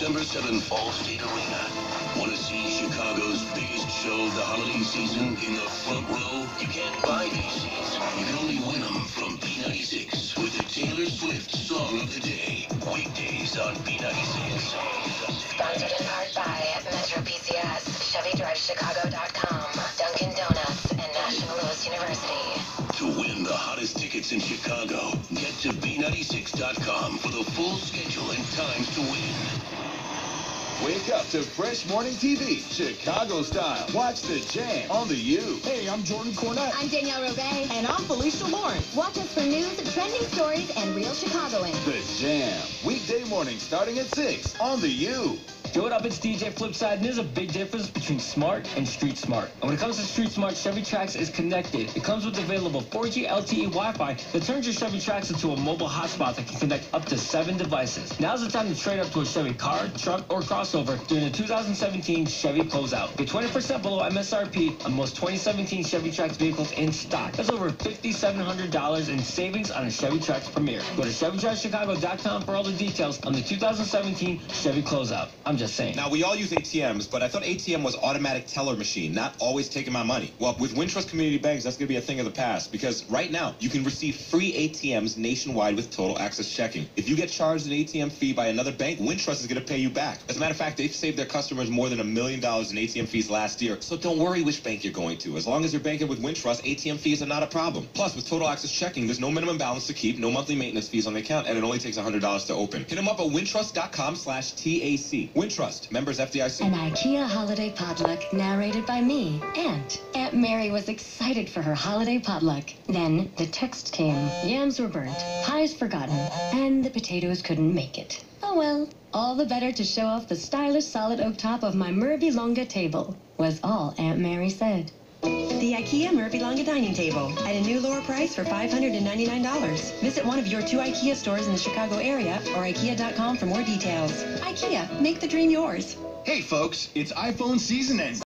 December 7th, Allstate Arena. Want to see Chicago's biggest show of the holiday season in the front row? You can't buy these seats. You can only win them from B96 with the Taylor Swift Song of the Day. Weekdays on B96. Sponsored in part by Metro PCS, ChevyDriveChicago.com, To win the hottest tickets in Chicago, get to B96.com for the full schedule and times to win. Wake up to fresh morning TV, Chicago style. Watch the jam on the U. Hey, I'm Jordan Cornette. I'm Danielle Robay. And I'm Felicia Lauren. Watch us for news, trending stories, and real Chicagoans. The Jam. Weekday morning starting at 6 on the U. Yo, what up? It's DJ Flipside, and there's a big difference between smart and street smart. And when it comes to street smart, Chevy Trax is connected. It comes with available 4G LTE Wi-Fi that turns your Chevy Trax into a mobile hotspot that can connect up to seven devices. Now's the time to trade up to a Chevy car, truck, or crossover during the 2017 Chevy closeout. Get 20% below MSRP on most 2017 Chevy Trax vehicles in stock. That's over $5,700 in savings on a Chevy Trax Premier. Go to ChevyTraxChicago.com for all the details on the 2017 Chevy closeout. I'm just saying. Now, we all use ATMs, but I thought ATM was automatic teller machine, not always taking my money. Well, with Wintrust Community Banks, that's going to be a thing of the past because right now you can receive free ATMs nationwide with total access checking. If you get charged an ATM fee by another bank, Wintrust is going to pay you back. As a matter of fact, they've saved their customers more than a million dollars in ATM fees last year. So don't worry which bank you're going to. As long as you're banking with Wintrust, ATM fees are not a problem. Plus, with total access checking, there's no minimum balance to keep, no monthly maintenance fees on the account, and it only takes $100 to open. Hit them up at wintrust.com slash TAC. Wintrust, members FDIC. An IKEA holiday potluck narrated by me, Aunt. Aunt Mary was excited for her holiday potluck. Then the text came. Yams were burnt, pies forgotten, and the potatoes couldn't make it. Oh well, all the better to show off the stylish solid oak top of my Mörbylånga table, was all Aunt Mary said. The IKEA Mörbylånga dining table at a new lower price for $599. Visit one of your two IKEA stores in the Chicago area or IKEA.com for more details. IKEA, make the dream yours. Hey folks, it's iPhone season and